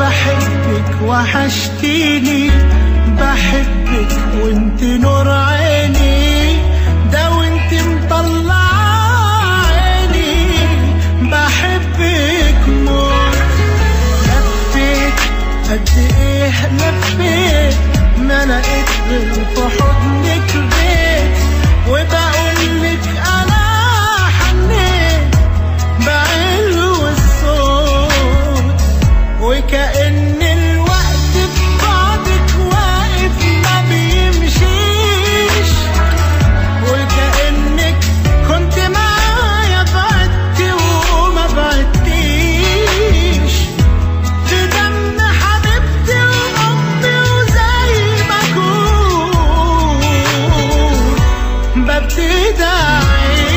بحبك وحشتيني بحبك وانت نور عيني ده وانت مطلع عيني بحبك موت لفيت قد إيه لفيت ما لقيت غير بدي داعي